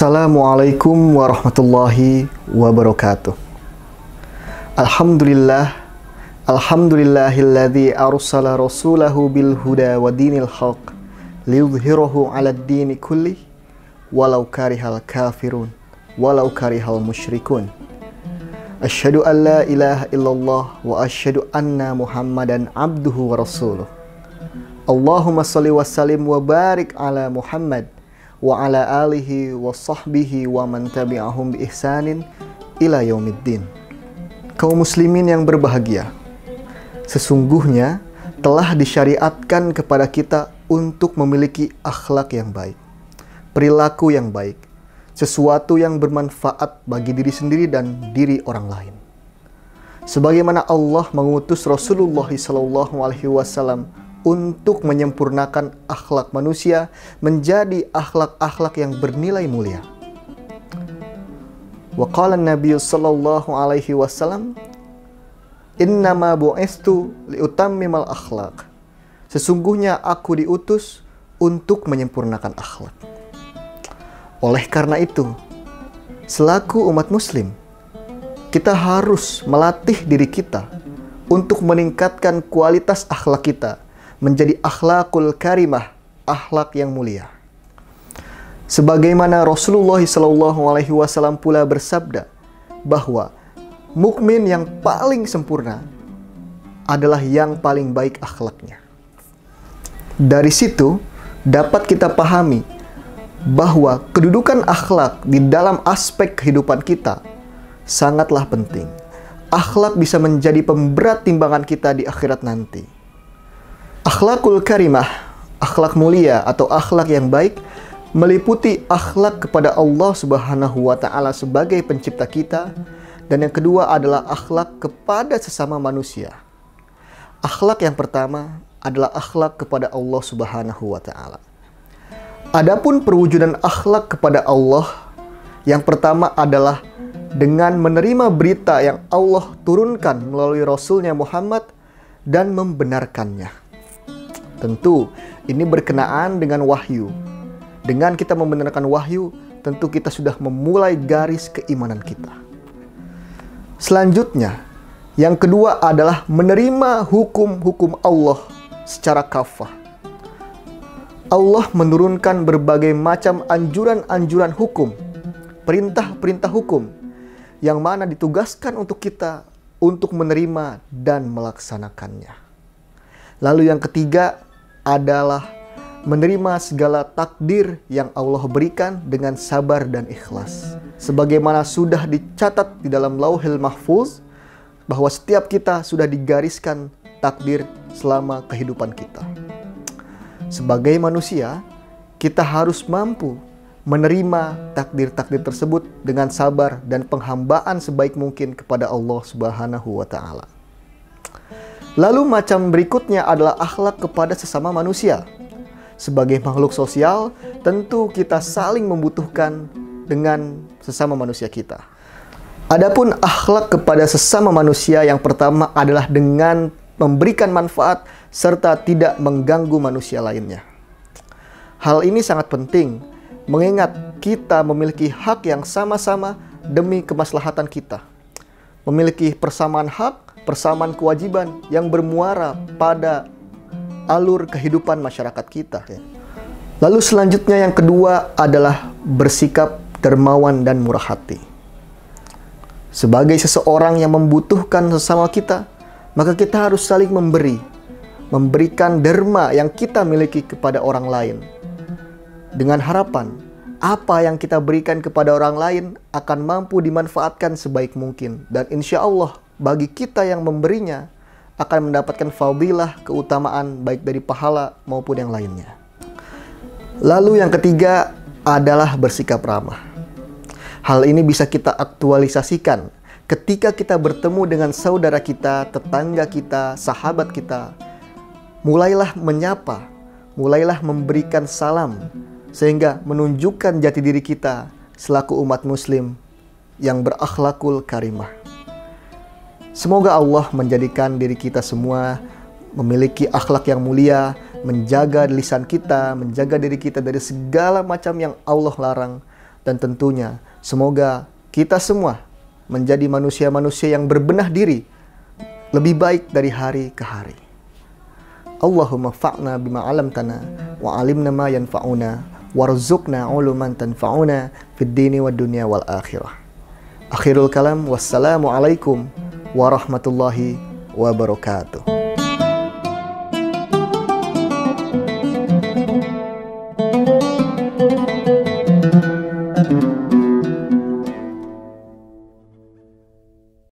Assalamualaikum warahmatullahi wabarakatuh. Alhamdulillah Alhamdulillahilladzi arsala rasulahu bil huda wa dinil haq liyudhhirahu 'ala ad-dini kulli walau karihal kafirun walau karihal musyrikun. Asyhadu an la ilaha illallah wa asyhadu anna Muhammadan abduhu wa rasuluh. Allahumma salli wa sallim wa barik ala Muhammad wa ala alihi wa sahbihi wa man tabi'ahum bi ihsanin ila yaumiddin. Kaum muslimin yang berbahagia, sesungguhnya telah disyariatkan kepada kita untuk memiliki akhlak yang baik, perilaku yang baik, sesuatu yang bermanfaat bagi diri sendiri dan diri orang lain. Sebagaimana Allah mengutus Rasulullah SAW untuk menyempurnakan akhlak manusia menjadi akhlak-akhlak yang bernilai mulia. Wa Nabi sallallahu alaihi wasallam Innama bu'istu liutammimal akhlak. Sesungguhnya aku diutus untuk menyempurnakan akhlak. Oleh karena itu, selaku umat muslim, kita harus melatih diri kita untuk meningkatkan kualitas akhlak kita menjadi akhlakul karimah, akhlak yang mulia. Sebagaimana Rasulullah SAW pula bersabda bahwa mukmin yang paling sempurna adalah yang paling baik akhlaknya. Dari situ dapat kita pahami bahwa kedudukan akhlak di dalam aspek kehidupan kita sangatlah penting. Akhlak bisa menjadi pemberat timbangan kita di akhirat nanti. Akhlakul karimah, akhlak mulia atau akhlak yang baik meliputi akhlak kepada Allah Subhanahu wa taala sebagai pencipta kita dan yang kedua adalah akhlak kepada sesama manusia. Akhlak yang pertama adalah akhlak kepada Allah Subhanahu wa taala. Adapun perwujudan akhlak kepada Allah yang pertama adalah dengan menerima berita yang Allah turunkan melalui Rasulnya Muhammad dan membenarkannya. Tentu ini berkenaan dengan wahyu. Dengan kita membenarkan wahyu, tentu kita sudah memulai garis keimanan kita. Selanjutnya, yang kedua adalah menerima hukum-hukum Allah secara kafah. Allah menurunkan berbagai macam anjuran-anjuran hukum, perintah-perintah hukum yang mana ditugaskan untuk kita untuk menerima dan melaksanakannya. Lalu yang ketiga adalah menerima segala takdir yang Allah berikan dengan sabar dan ikhlas. Sebagaimana sudah dicatat di dalam Lauhil Mahfuz bahwa setiap kita sudah digariskan takdir selama kehidupan kita. Sebagai manusia, kita harus mampu menerima takdir-takdir tersebut dengan sabar dan penghambaan sebaik mungkin kepada Allah Subhanahu wa taala. Lalu macam berikutnya adalah akhlak kepada sesama manusia. Sebagai makhluk sosial, tentu kita saling membutuhkan dengan sesama manusia kita. Adapun akhlak kepada sesama manusia yang pertama adalah dengan memberikan manfaat, serta tidak mengganggu manusia lainnya. Hal ini sangat penting, mengingat kita memiliki hak yang sama-sama demi kemaslahatan kita. Memiliki persamaan hak, persamaan kewajiban yang bermuara pada alur kehidupan masyarakat kita. Lalu selanjutnya yang kedua adalah bersikap dermawan dan murah hati. Sebagai seseorang yang membutuhkan sesama kita, maka kita harus saling memberi, memberikan derma yang kita miliki kepada orang lain. Dengan harapan, apa yang kita berikan kepada orang lain akan mampu dimanfaatkan sebaik mungkin. Dan insya Allah, bagi kita yang memberinya, akan mendapatkan fadilah, keutamaan baik dari pahala maupun yang lainnya. Lalu yang ketiga adalah bersikap ramah. Hal ini bisa kita aktualisasikan ketika kita bertemu dengan saudara kita, tetangga kita, sahabat kita, mulailah menyapa, mulailah memberikan salam, sehingga menunjukkan jati diri kita selaku umat Muslim yang berakhlakul karimah. Semoga Allah menjadikan diri kita semua memiliki akhlak yang mulia, menjaga lisan kita, menjaga diri kita dari segala macam yang Allah larang, dan tentunya semoga kita semua menjadi manusia-manusia yang berbenah diri lebih baik dari hari ke hari. Allahumma fa'na bima alamtana wa alimna ma yanfa'una warzuqna uluman tanfa'una fid dini wad dunya wal akhirah. Akhirul kalam wassalamu alaikum warahmatullahi wabarakatuh.